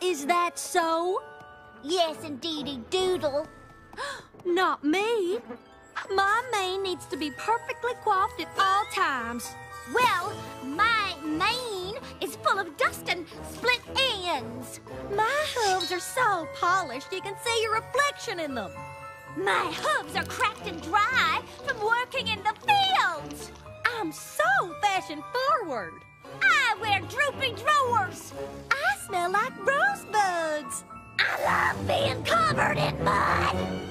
Is that so? Yes, indeedy doodle. Not me. My mane needs to be perfectly coiffed at all times. Well, my mane is full of dust and split ends. My hooves are so polished you can see your reflection in them. My hooves are cracked and dry from working in the fields. I'm so fashion forward. I wear droopy drawers. I smell like love being covered in mud.